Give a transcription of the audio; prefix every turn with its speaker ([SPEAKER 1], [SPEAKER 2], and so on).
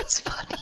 [SPEAKER 1] That's funny.